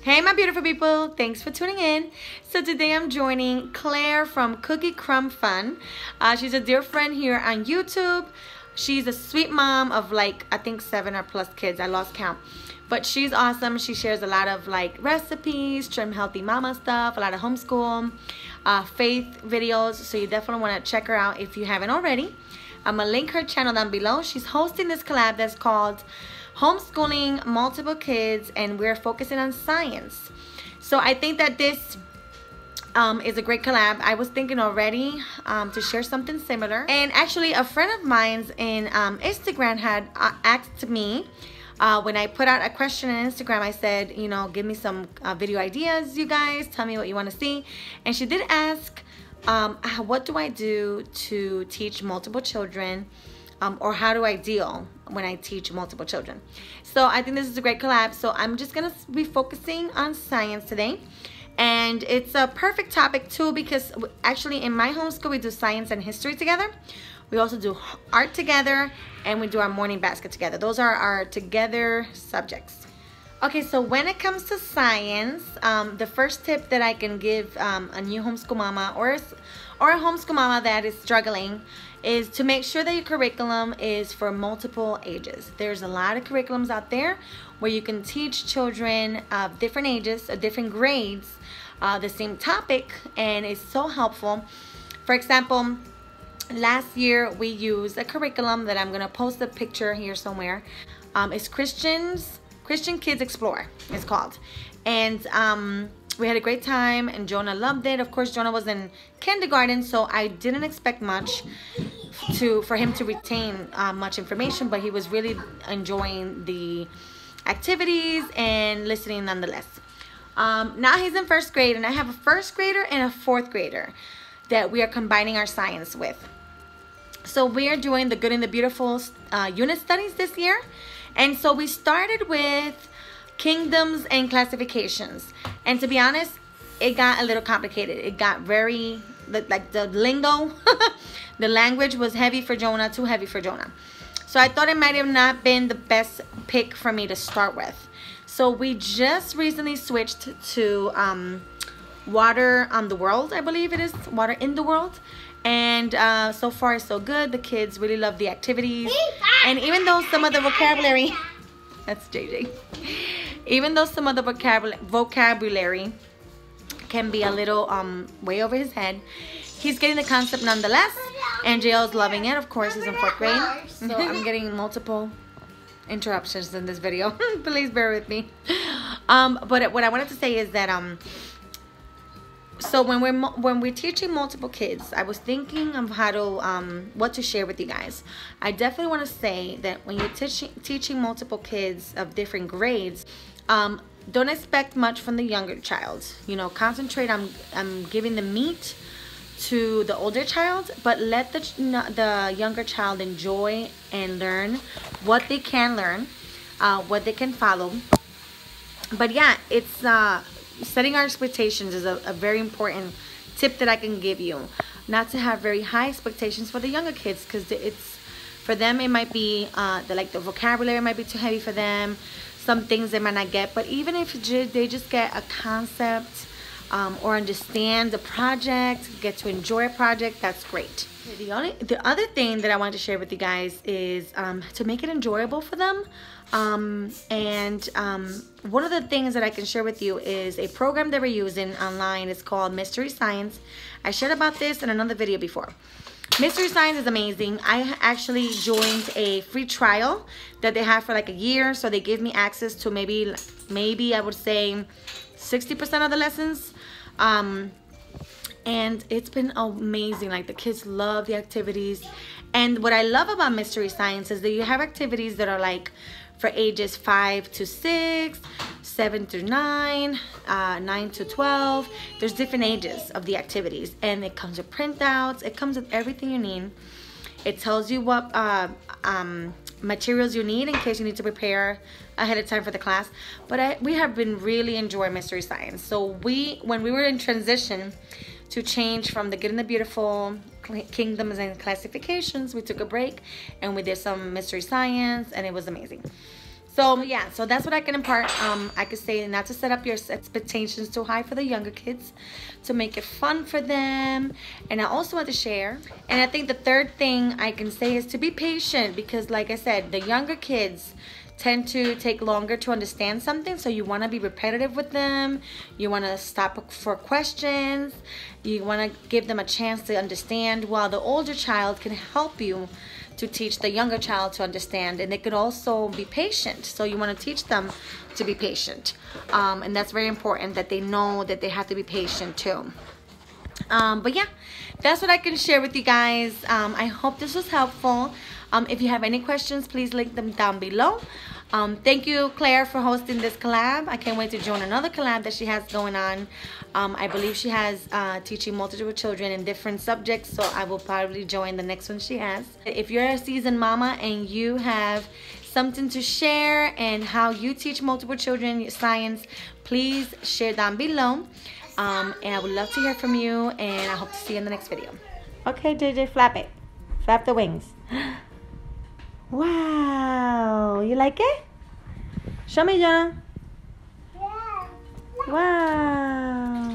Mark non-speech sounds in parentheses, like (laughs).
Hey my beautiful people, thanks for tuning in. So today I'm joining Claire from Cookie Crumb Fun. Uh, she's a dear friend here on YouTube. She's a sweet mom of like, I think seven or plus kids, I lost count. But she's awesome. She shares a lot of like recipes, trim healthy mama stuff, a lot of homeschool, uh, faith videos. So you definitely want to check her out if you haven't already. I'm to link her channel down below. She's hosting this collab that's called homeschooling multiple kids and we're focusing on science. So I think that this um, is a great collab. I was thinking already um, to share something similar. And actually a friend of mine's in um, Instagram had uh, asked me uh, when I put out a question on Instagram, I said, you know, give me some uh, video ideas, you guys. Tell me what you want to see. And she did ask, um, what do I do to teach multiple children um, or how do I deal when I teach multiple children. So I think this is a great collab. So I'm just gonna be focusing on science today. And it's a perfect topic too because actually in my homeschool we do science and history together. We also do art together and we do our morning basket together. Those are our together subjects. Okay, so when it comes to science, um, the first tip that I can give um, a new homeschool mama or, or a homeschool mama that is struggling is to make sure that your curriculum is for multiple ages. There's a lot of curriculums out there where you can teach children of different ages, of different grades, uh, the same topic, and it's so helpful. For example, last year we used a curriculum that I'm gonna post a picture here somewhere. Um, it's Christians, Christian Kids Explore, it's called. And um, we had a great time and Jonah loved it. Of course, Jonah was in kindergarten, so I didn't expect much to for him to retain uh, much information, but he was really enjoying the activities and listening nonetheless. Um, now he's in first grade, and I have a first grader and a fourth grader that we are combining our science with. So we are doing the Good and the Beautiful uh, unit studies this year. And so we started with kingdoms and classifications. And to be honest, it got a little complicated. It got very, like the lingo, (laughs) the language was heavy for Jonah, too heavy for Jonah. So I thought it might have not been the best pick for me to start with. So we just recently switched to um, Water on the World, I believe it is. Water in the World. And uh, so far, so good. The kids really love the activities. And even though some of the vocabulary... (laughs) That's JJ. Even though some of the vocabulary can be a little um, way over his head, he's getting the concept nonetheless. And JL's loving it. Of course, he's in fourth grade. So I'm getting multiple interruptions in this video. (laughs) Please bear with me. Um, but what I wanted to say is that um, so when we're when we're teaching multiple kids i was thinking of how to um, what to share with you guys. I definitely want to say that when you're teaching teaching multiple kids of different grades um, don't expect much from the younger child. You know concentrate on, on giving the meat to the older child but let the the younger child enjoy and learn what they can learn uh, what they can follow. But yeah it's uh setting our expectations is a, a very important tip that I can give you. Not to have very high expectations for the younger kids because it's for them it might be uh, the, like the vocabulary might be too heavy for them. Some things they might not get, but even if they just get a concept um, or understand the project, get to enjoy a project, that's great. The only the other thing that I wanted to share with you guys is um, to make it enjoyable for them. Um, and um, one of the things that I can share with you is a program that we're using online. It's called Mystery Science. I shared about this in another video before. Mystery Science is amazing. I actually joined a free trial that they have for like a year. So they give me access to maybe, maybe I would say 60% of the lessons. Um, and it's been amazing. Like the kids love the activities. And what I love about Mystery Science is that you have activities that are like for ages 5 to 6, 7 to 9, uh, 9 to 12. There's different ages of the activities and it comes with printouts. It comes with everything you need. It tells you what uh, um, materials you need in case you need to prepare ahead of time for the class. But I, we have been really enjoying Mystery Science. So we, when we were in transition to change from the Good and the Beautiful kingdoms and classifications. We took a break and we did some mystery science and it was amazing. So yeah, so that's what I can impart. Um, I could say not to set up your expectations too high for the younger kids, to make it fun for them. And I also want to share. And I think the third thing I can say is to be patient because like I said, the younger kids tend to take longer to understand something. So you want to be repetitive with them. You want to stop for questions. You want to give them a chance to understand while the older child can help you to teach the younger child to understand and they could also be patient so you want to teach them to be patient um, and that's very important that they know that they have to be patient too um, but yeah that's what I can share with you guys um, I hope this was helpful um, if you have any questions please link them down below um, thank you, Claire, for hosting this collab. I can't wait to join another collab that she has going on. Um, I believe she has uh, teaching multiple children in different subjects, so I will probably join the next one she has. If you're a seasoned mama and you have something to share and how you teach multiple children science, please share down below. Um, and I would love to hear from you, and I hope to see you in the next video. Okay, JJ, flap it. Flap the wings. (gasps) Wow, you like it? Show me, Jonah. Yeah. Wow.